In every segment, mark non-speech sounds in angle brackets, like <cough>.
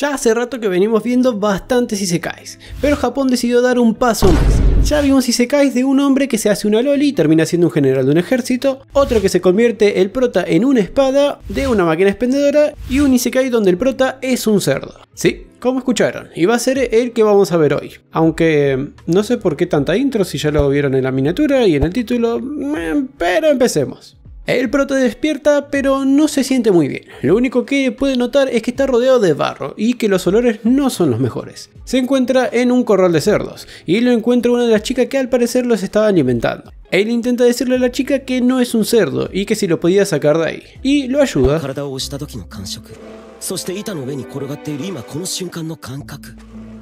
Ya hace rato que venimos viendo bastantes isekais, pero Japón decidió dar un paso más. Ya vimos isekais de un hombre que se hace una loli y termina siendo un general de un ejército, otro que se convierte el prota en una espada de una máquina expendedora y un isekai donde el prota es un cerdo. Sí, como escucharon, y va a ser el que vamos a ver hoy. Aunque no sé por qué tanta intro si ya lo vieron en la miniatura y en el título, eh, pero empecemos. El prota despierta pero no se siente muy bien. Lo único que puede notar es que está rodeado de barro y que los olores no son los mejores. Se encuentra en un corral de cerdos y lo encuentra una de las chicas que al parecer los estaba alimentando. Él intenta decirle a la chica que no es un cerdo y que si lo podía sacar de ahí. Y lo ayuda.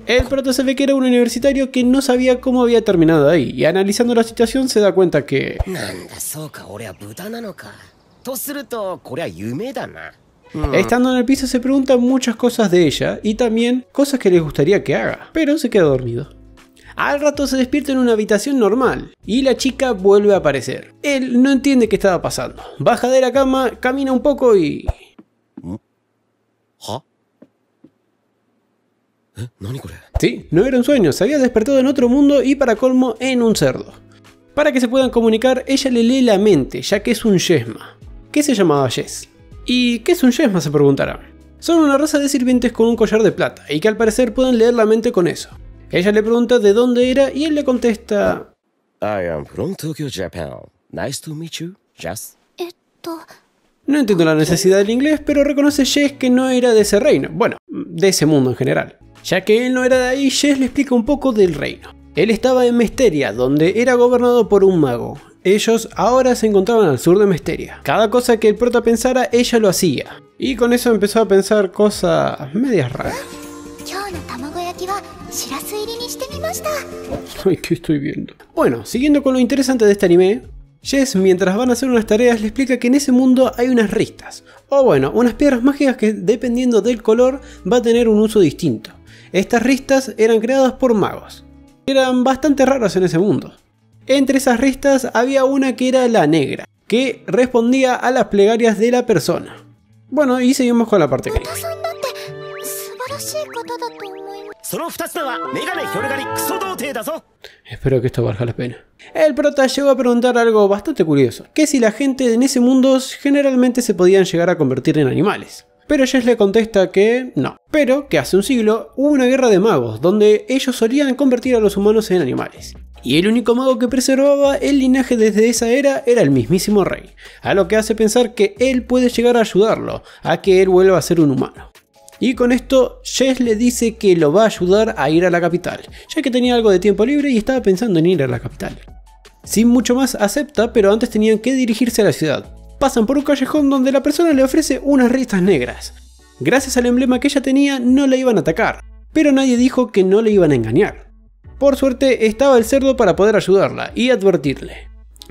El prota se ve que era un universitario que no sabía cómo había terminado ahí, y analizando la situación se da cuenta que... Estando en el piso se pregunta muchas cosas de ella y también cosas que le gustaría que haga, pero se queda dormido. Al rato se despierta en una habitación normal y la chica vuelve a aparecer. Él no entiende qué estaba pasando. Baja de la cama, camina un poco y... ¿Eh? Sí, no era un sueño, se había despertado en otro mundo y para colmo en un cerdo. Para que se puedan comunicar, ella le lee la mente, ya que es un Yesma, que se llamaba Yes. ¿Y qué es un Yesma? se preguntará. Son una raza de sirvientes con un collar de plata y que al parecer pueden leer la mente con eso. Ella le pregunta de dónde era y él le contesta... I am from Tokyo, Japan. Nice to meet you, No entiendo la necesidad del inglés, pero reconoce Jess que no era de ese reino, bueno, de ese mundo en general. Ya que él no era de ahí, Jess le explica un poco del reino. Él estaba en Mesteria, donde era gobernado por un mago. Ellos ahora se encontraban al sur de Mesteria. Cada cosa que el prota pensara, ella lo hacía. Y con eso empezó a pensar cosas medias raras. Ay, ¿qué estoy viendo? Bueno, siguiendo con lo interesante de este anime, Jess, mientras van a hacer unas tareas, le explica que en ese mundo hay unas ristas, o bueno, unas piedras mágicas que dependiendo del color va a tener un uso distinto. Estas ristas eran creadas por magos. Eran bastante raras en ese mundo. Entre esas ristas había una que era la negra, que respondía a las plegarias de la persona. Bueno, y seguimos con la parte que Espero que esto valga la pena. El prota llegó a preguntar algo bastante curioso, que si la gente en ese mundo generalmente se podían llegar a convertir en animales. Pero Jess le contesta que no, pero que hace un siglo hubo una guerra de magos donde ellos solían convertir a los humanos en animales. Y el único mago que preservaba el linaje desde esa era era el mismísimo rey, a lo que hace pensar que él puede llegar a ayudarlo, a que él vuelva a ser un humano. Y con esto Jess le dice que lo va a ayudar a ir a la capital, ya que tenía algo de tiempo libre y estaba pensando en ir a la capital. Sin mucho más acepta, pero antes tenían que dirigirse a la ciudad, pasan por un callejón donde la persona le ofrece unas ristas negras. Gracias al emblema que ella tenía no la iban a atacar, pero nadie dijo que no le iban a engañar. Por suerte estaba el cerdo para poder ayudarla y advertirle.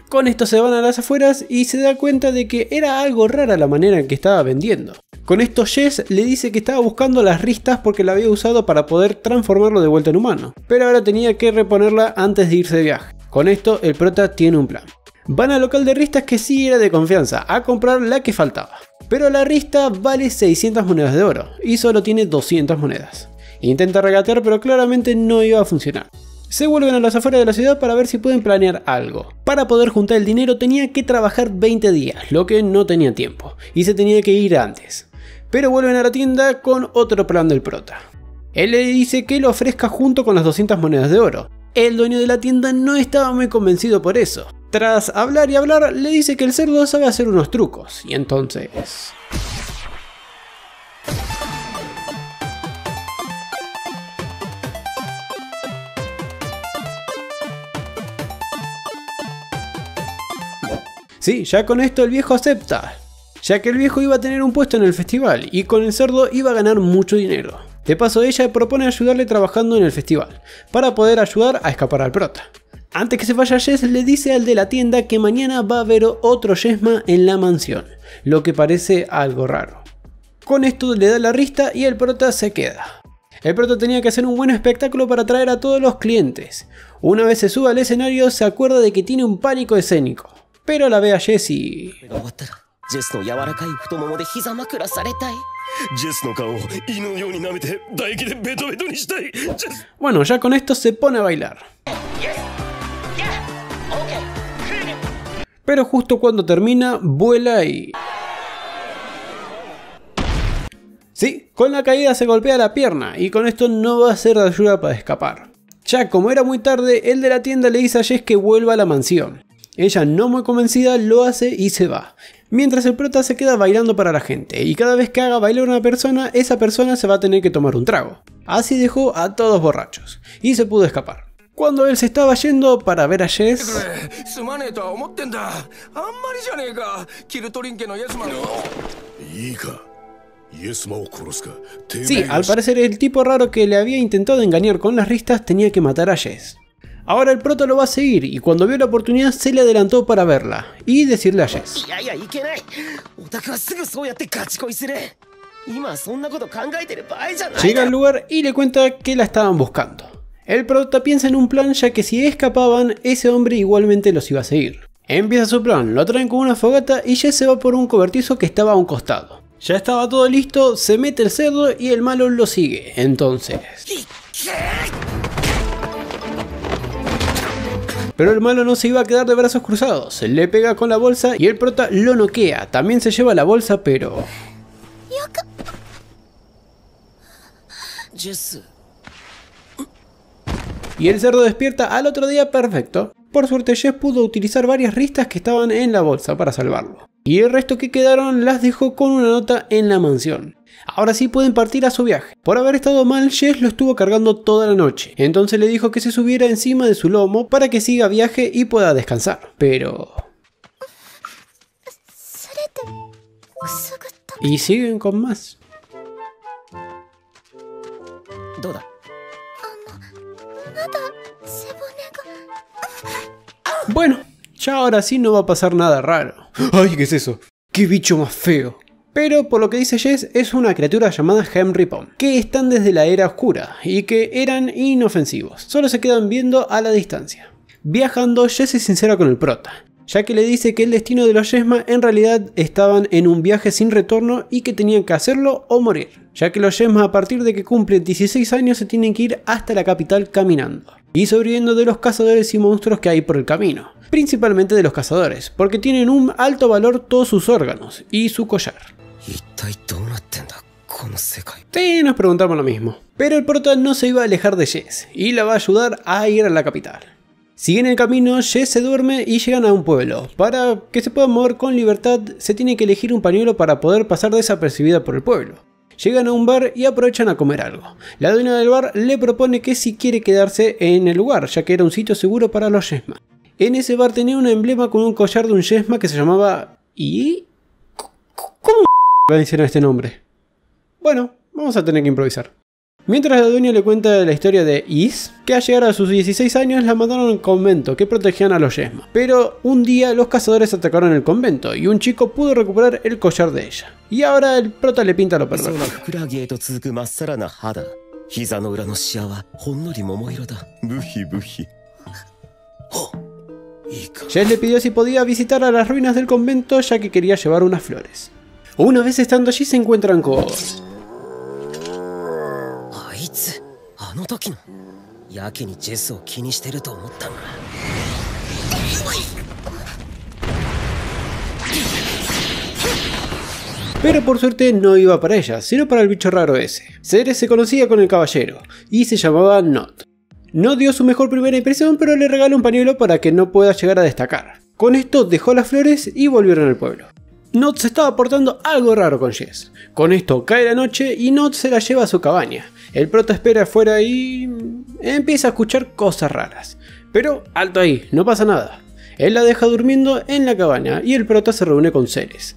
Con esto se van a las afueras y se da cuenta de que era algo rara la manera en que estaba vendiendo. Con esto Jess le dice que estaba buscando las ristas porque la había usado para poder transformarlo de vuelta en humano, pero ahora tenía que reponerla antes de irse de viaje. Con esto el prota tiene un plan. Van al local de ristas que sí era de confianza, a comprar la que faltaba. Pero la rista vale 600 monedas de oro y solo tiene 200 monedas. Intenta regatear pero claramente no iba a funcionar. Se vuelven a las afueras de la ciudad para ver si pueden planear algo. Para poder juntar el dinero tenía que trabajar 20 días, lo que no tenía tiempo, y se tenía que ir antes. Pero vuelven a la tienda con otro plan del prota. Él le dice que lo ofrezca junto con las 200 monedas de oro. El dueño de la tienda no estaba muy convencido por eso, tras hablar y hablar, le dice que el cerdo sabe hacer unos trucos, y entonces... Sí, ya con esto el viejo acepta, ya que el viejo iba a tener un puesto en el festival y con el cerdo iba a ganar mucho dinero. De paso ella propone ayudarle trabajando en el festival, para poder ayudar a escapar al prota. Antes que se vaya Jess le dice al de la tienda que mañana va a haber otro Yesma en la mansión, lo que parece algo raro. Con esto le da la rista y el prota se queda. El prota tenía que hacer un buen espectáculo para atraer a todos los clientes. Una vez se sube al escenario se acuerda de que tiene un pánico escénico, pero la ve a Jess y... Bueno, ya con esto se pone a bailar. Pero justo cuando termina, vuela y... Sí, con la caída se golpea la pierna y con esto no va a ser de ayuda para escapar. Ya como era muy tarde, el de la tienda le dice a Jess que vuelva a la mansión. Ella no muy convencida lo hace y se va. Mientras el prota se queda bailando para la gente y cada vez que haga bailar a una persona, esa persona se va a tener que tomar un trago. Así dejó a todos borrachos y se pudo escapar. Cuando él se estaba yendo para ver a Jess... Sí, al parecer el tipo raro que le había intentado engañar con las ristas tenía que matar a Jess. Ahora el prota lo va a seguir y cuando vio la oportunidad se le adelantó para verla y decirle a Jess. Llega al lugar y le cuenta que la estaban buscando. El prota piensa en un plan ya que si escapaban, ese hombre igualmente los iba a seguir. Empieza su plan, lo traen con una fogata y Jess se va por un cobertizo que estaba a un costado. Ya estaba todo listo, se mete el cerdo y el malo lo sigue. Entonces... Pero el malo no se iba a quedar de brazos cruzados, le pega con la bolsa y el prota lo noquea. También se lleva la bolsa, pero... Y el cerdo despierta al otro día perfecto. Por suerte Jess pudo utilizar varias ristas que estaban en la bolsa para salvarlo y el resto que quedaron las dejó con una nota en la mansión. Ahora sí pueden partir a su viaje. Por haber estado mal, Jess lo estuvo cargando toda la noche. Entonces le dijo que se subiera encima de su lomo para que siga viaje y pueda descansar. Pero... Y siguen con más. Bueno, ya ahora sí no va a pasar nada raro. ¡Ay, qué es eso! ¡Qué bicho más feo! Pero por lo que dice Jess, es una criatura llamada Henry que están desde la era oscura y que eran inofensivos, solo se quedan viendo a la distancia. Viajando, Jess es sincera con el prota, ya que le dice que el destino de los Yesma en realidad estaban en un viaje sin retorno y que tenían que hacerlo o morir, ya que los Yesma a partir de que cumplen 16 años se tienen que ir hasta la capital caminando y sobreviviendo de los cazadores y monstruos que hay por el camino, principalmente de los cazadores, porque tienen un alto valor todos sus órganos y su collar. Sí, nos preguntamos lo mismo. Pero el prota no se iba a alejar de Jess y la va a ayudar a ir a la capital. Siguen el camino, Jess se duerme y llegan a un pueblo. Para que se pueda mover con libertad, se tiene que elegir un pañuelo para poder pasar desapercibida por el pueblo. Llegan a un bar y aprovechan a comer algo. La dueña del bar le propone que si quiere quedarse en el lugar, ya que era un sitio seguro para los Yesma. En ese bar tenía un emblema con un collar de un Yesma que se llamaba... ¿Y? ¿Cómo va a mencionar este nombre? Bueno, vamos a tener que improvisar. Mientras la dueña le cuenta la historia de Is, que al llegar a sus 16 años la mandaron al convento que protegían a los Yesma. Pero un día los cazadores atacaron el convento y un chico pudo recuperar el collar de ella. Y ahora el prota le pinta lo perfecto. Jess le pidió si podía visitar a las ruinas del convento ya que quería llevar unas flores. Una vez estando allí se encuentran con... Pero por suerte no iba para ella, sino para el bicho raro ese. Ceres se conocía con el caballero, y se llamaba Not. No dio su mejor primera impresión, pero le regaló un pañuelo para que no pueda llegar a destacar. Con esto dejó las flores y volvieron al pueblo. Not se estaba portando algo raro con Jess. Con esto cae la noche y Not se la lleva a su cabaña. El prota espera afuera y empieza a escuchar cosas raras. Pero alto ahí, no pasa nada. Él la deja durmiendo en la cabaña y el prota se reúne con Ceres.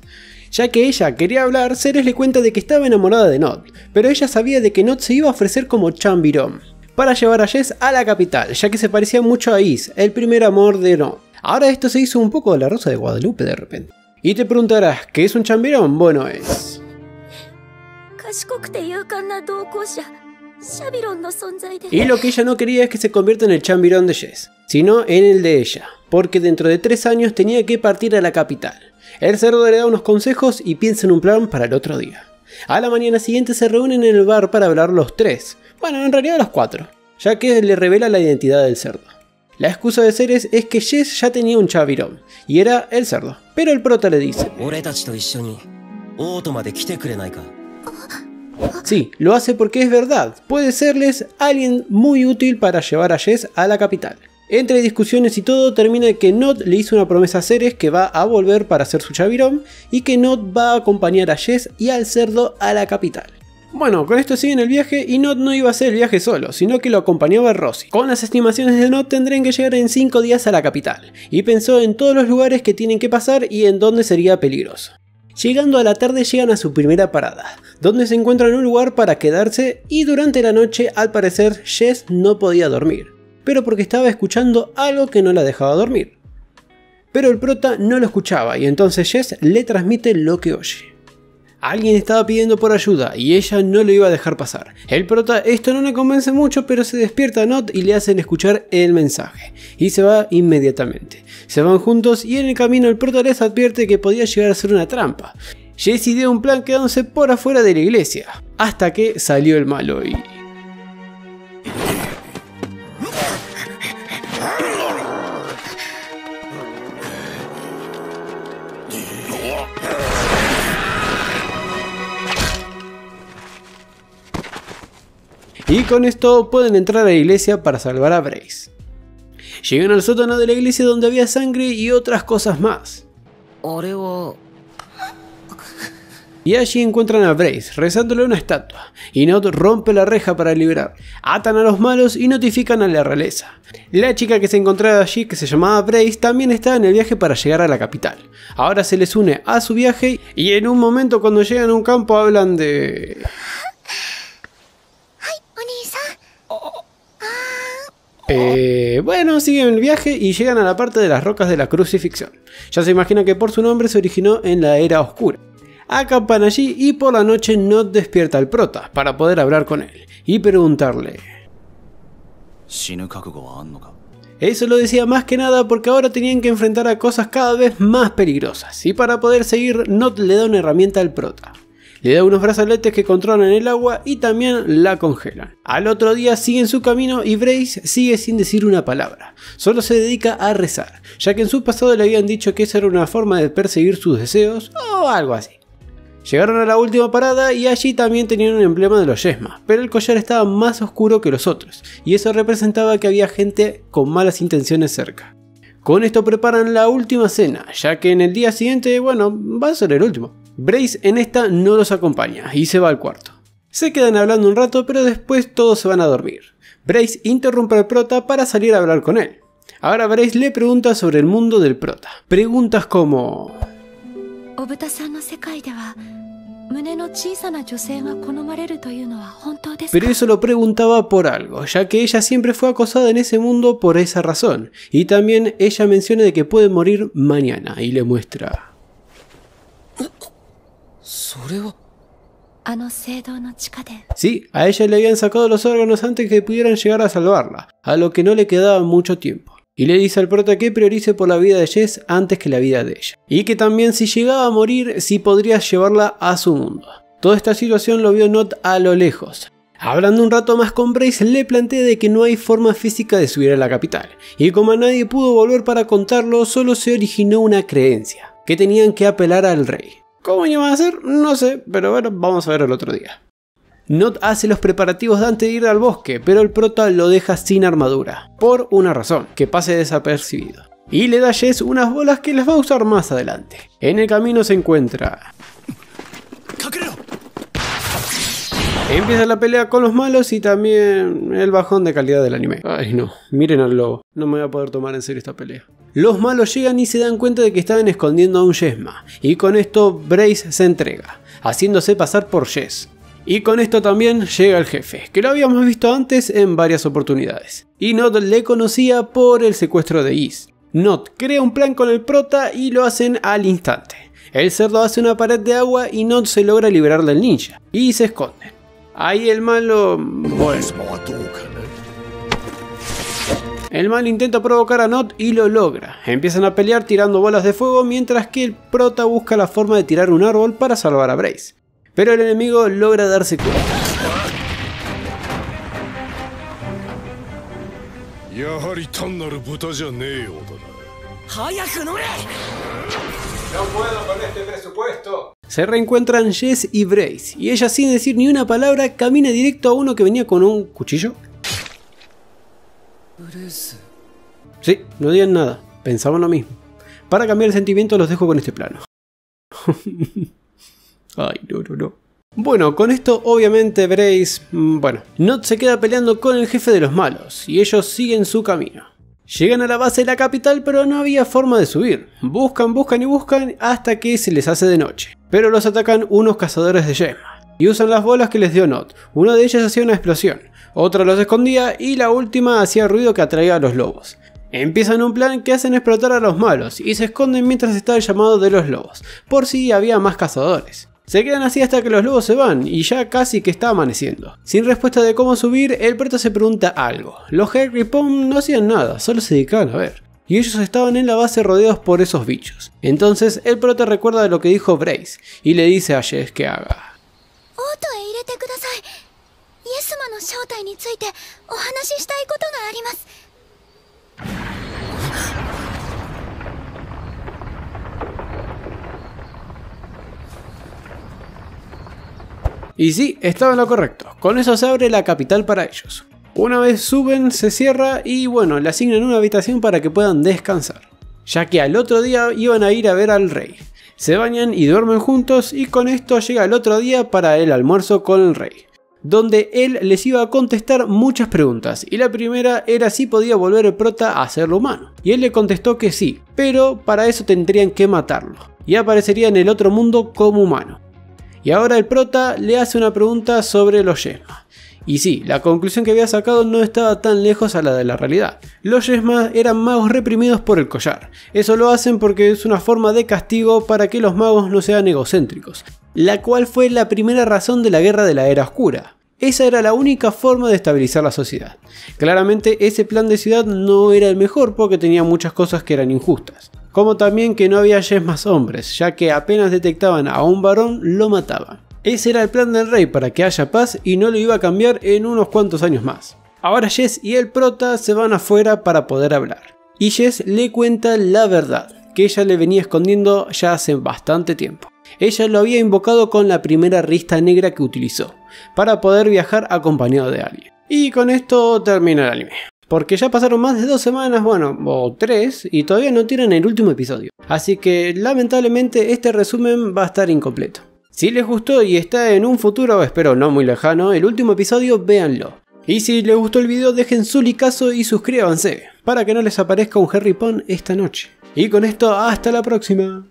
Ya que ella quería hablar, Ceres le cuenta de que estaba enamorada de Not, pero ella sabía de que Not se iba a ofrecer como Chambirón para llevar a Jess a la capital, ya que se parecía mucho a Is, el primer amor de Not. Ahora esto se hizo un poco de la Rosa de Guadalupe de repente. Y te preguntarás, ¿qué es un chambirón? Bueno, es... Y lo que ella no quería es que se convierta en el chambirón de Jess, sino en el de ella, porque dentro de tres años tenía que partir a la capital. El cerdo le da unos consejos y piensa en un plan para el otro día. A la mañana siguiente se reúnen en el bar para hablar los tres, bueno, en realidad los cuatro, ya que le revela la identidad del cerdo. La excusa de Ceres es que Jess ya tenía un chavirón, y era el cerdo, pero el prota le dice... Sí, lo hace porque es verdad, puede serles alguien muy útil para llevar a Jess a la capital. Entre discusiones y todo, termina que Nod le hizo una promesa a Ceres que va a volver para hacer su chavirón y que Nod va a acompañar a Jess y al cerdo a la capital. Bueno, con esto siguen el viaje y Nod no iba a hacer el viaje solo, sino que lo acompañaba Rossi. Con las estimaciones de Nod tendrían que llegar en 5 días a la capital, y pensó en todos los lugares que tienen que pasar y en dónde sería peligroso. Llegando a la tarde llegan a su primera parada, donde se encuentran un lugar para quedarse y durante la noche al parecer Jess no podía dormir, pero porque estaba escuchando algo que no la dejaba dormir. Pero el prota no lo escuchaba y entonces Jess le transmite lo que oye. Alguien estaba pidiendo por ayuda y ella no lo iba a dejar pasar. El prota esto no le convence mucho pero se despierta a Not y le hacen escuchar el mensaje y se va inmediatamente. Se van juntos y en el camino el prota les advierte que podía llegar a ser una trampa. Jesse dio un plan quedándose por afuera de la iglesia, hasta que salió el malo y... Y con esto pueden entrar a la iglesia para salvar a Brace. Llegan al sótano de la iglesia donde había sangre y otras cosas más. Y allí encuentran a Brace rezándole una estatua, y Not rompe la reja para liberar. Atan a los malos y notifican a la realeza. La chica que se encontraba allí, que se llamaba Brace, también está en el viaje para llegar a la capital. Ahora se les une a su viaje y en un momento cuando llegan a un campo hablan de... Eh, bueno, siguen el viaje y llegan a la parte de las rocas de la crucifixión. Ya se imagina que por su nombre se originó en la era oscura. Acampan allí y por la noche no despierta el prota para poder hablar con él y preguntarle. Eso lo decía más que nada porque ahora tenían que enfrentar a cosas cada vez más peligrosas y para poder seguir Not le da una herramienta al prota. Le da unos brazaletes que controlan el agua y también la congelan. Al otro día siguen su camino y Brace sigue sin decir una palabra. Solo se dedica a rezar, ya que en su pasado le habían dicho que esa era una forma de perseguir sus deseos o algo así. Llegaron a la última parada y allí también tenían un emblema de los Yesma, pero el collar estaba más oscuro que los otros, y eso representaba que había gente con malas intenciones cerca. Con esto preparan la última cena, ya que en el día siguiente, bueno, va a ser el último. Brace en esta no los acompaña y se va al cuarto. Se quedan hablando un rato pero después todos se van a dormir. Brace interrumpe al prota para salir a hablar con él. Ahora Brace le pregunta sobre el mundo del prota. Preguntas como... Pero eso lo preguntaba por algo, ya que ella siempre fue acosada en ese mundo por esa razón. Y también ella menciona de que puede morir mañana y le muestra Sí, a ella le habían sacado los órganos antes que pudieran llegar a salvarla, a lo que no le quedaba mucho tiempo. Y le dice al prota que priorice por la vida de Jess antes que la vida de ella. Y que también si llegaba a morir, si podría llevarla a su mundo. Toda esta situación lo vio Not a lo lejos. Hablando un rato más con Brace, le plantea de que no hay forma física de subir a la capital. Y como nadie pudo volver para contarlo, solo se originó una creencia, que tenían que apelar al rey. ¿Cómo iban a hacer? No sé, pero bueno, vamos a ver el otro día. Not hace los preparativos de antes de ir al bosque, pero el prota lo deja sin armadura, por una razón, que pase desapercibido. Y le da a Jess unas bolas que las va a usar más adelante. En el camino se encuentra Empieza la pelea con los malos y también el bajón de calidad del anime. Ay no, miren al lobo, no me voy a poder tomar en serio esta pelea. Los malos llegan y se dan cuenta de que estaban escondiendo a un Yesma, y con esto Brace se entrega, haciéndose pasar por Jess. Y con esto también llega el jefe, que lo habíamos visto antes en varias oportunidades. Y Not le conocía por el secuestro de Is. Not crea un plan con el prota y lo hacen al instante. El cerdo hace una pared de agua y Not se logra liberar del ninja, y se esconden. Ahí el malo... Bueno. El mal intenta provocar a Not y lo logra. Empiezan a pelear tirando bolas de fuego mientras que el prota busca la forma de tirar un árbol para salvar a Brace. Pero el enemigo logra darse cuenta. No puedo con este presupuesto. Se reencuentran Jess y Brace, y ella sin decir ni una palabra camina directo a uno que venía con un cuchillo. Sí, no digan nada, pensaban lo mismo. Para cambiar el sentimiento los dejo con este plano. <laughs> Ay, no, no, no. Bueno, con esto obviamente Brace, mm, bueno, no se queda peleando con el jefe de los malos, y ellos siguen su camino. Llegan a la base de la capital pero no había forma de subir. Buscan, buscan y buscan hasta que se les hace de noche. Pero los atacan unos cazadores de yema. Y usan las bolas que les dio Not. Una de ellas hacía una explosión, otra los escondía y la última hacía ruido que atraía a los lobos. Empiezan un plan que hacen explotar a los malos y se esconden mientras está el llamado de los lobos, por si había más cazadores. Se quedan así hasta que los lobos se van y ya casi que está amaneciendo. Sin respuesta de cómo subir, el prota se pregunta algo. Los Harry Pom no hacían nada, solo se dedicaban a ver. Y ellos estaban en la base rodeados por esos bichos. Entonces el prota recuerda de lo que dijo Brace y le dice a Jess que haga. Y sí, estaba en lo correcto, con eso se abre la capital para ellos. Una vez suben, se cierra y bueno, le asignan una habitación para que puedan descansar, ya que al otro día iban a ir a ver al rey. Se bañan y duermen juntos y con esto llega el otro día para el almuerzo con el rey, donde él les iba a contestar muchas preguntas y la primera era si podía volver el prota a ser humano. Y él le contestó que sí, pero para eso tendrían que matarlo y aparecería en el otro mundo como humano. Y ahora el prota le hace una pregunta sobre los Yesma. Y sí, la conclusión que había sacado no estaba tan lejos a la de la realidad. Los Yesma eran magos reprimidos por el collar. Eso lo hacen porque es una forma de castigo para que los magos no sean egocéntricos, la cual fue la primera razón de la guerra de la era oscura. Esa era la única forma de estabilizar la sociedad. Claramente ese plan de ciudad no era el mejor porque tenía muchas cosas que eran injustas como también que no había Jess más hombres, ya que apenas detectaban a un varón lo mataban. Ese era el plan del rey para que haya paz y no lo iba a cambiar en unos cuantos años más. Ahora Jess y el prota se van afuera para poder hablar. Y Jess le cuenta la verdad, que ella le venía escondiendo ya hace bastante tiempo. Ella lo había invocado con la primera rista negra que utilizó, para poder viajar acompañado de alguien. Y con esto termina el anime porque ya pasaron más de dos semanas, bueno, o tres, y todavía no tienen el último episodio. Así que lamentablemente este resumen va a estar incompleto. Si les gustó y está en un futuro, espero no muy lejano, el último episodio, véanlo. Y si les gustó el video, dejen su likeazo y suscríbanse, para que no les aparezca un Harry Pon esta noche. Y con esto, hasta la próxima.